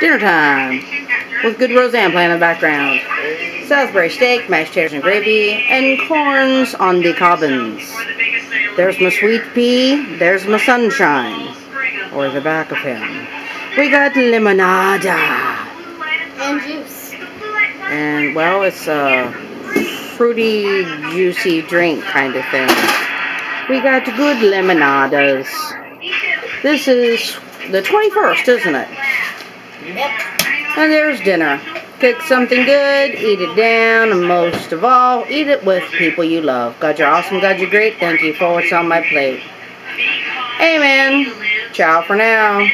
Dinner time with good Roseanne playing in the background. Salisbury steak, mashed potatoes and gravy, and corns on the cobbins. There's my sweet pea, there's my sunshine, or the back of him. We got limonada. And juice. And, well, it's a fruity, juicy drink kind of thing. We got good lemonadas. This is the 21st, isn't it? And there's dinner. Cook something good, eat it down, and most of all, eat it with people you love. God, you're awesome. God, you're great. Thank you for what's on my plate. Amen. Ciao for now.